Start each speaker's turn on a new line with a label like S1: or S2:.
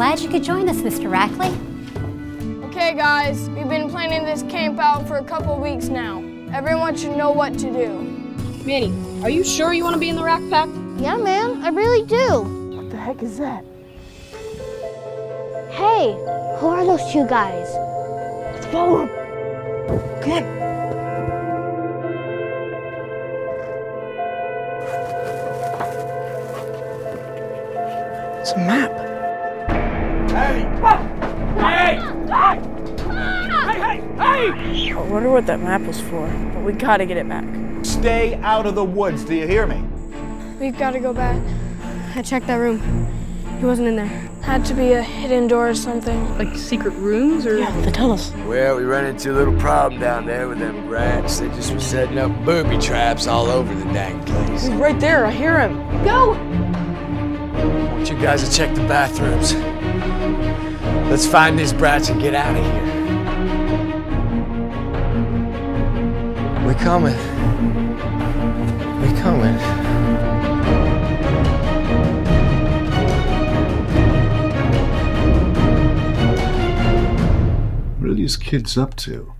S1: Glad you could join us, Mr. Rackley.
S2: Okay, guys, we've been planning this camp out for a couple weeks now. Everyone should know what to do.
S3: Manny, are you sure you want to be in the Rack Pack?
S4: Yeah, man, I really do.
S5: What the heck is that?
S4: Hey, who are those two guys?
S5: Let's follow them. Come on. It's a map.
S6: Hey! Hey! Hey! Hey! Hey!
S5: I wonder what that map was for, but we gotta get it back.
S6: Stay out of the woods, do you hear me?
S2: We've got to go back.
S3: I checked that room. He wasn't in there.
S2: Had to be a hidden door or something.
S3: Like secret rooms or?
S5: Yeah, the tunnels.
S7: Well, we run into a little problem down there with them brats. They just were setting up booby traps all over the dang place.
S5: He's right there. I hear him.
S3: Go!
S7: I want you guys to check the bathrooms. Let's find these brats and get out of here. We're coming. We're coming.
S8: What are these kids up to?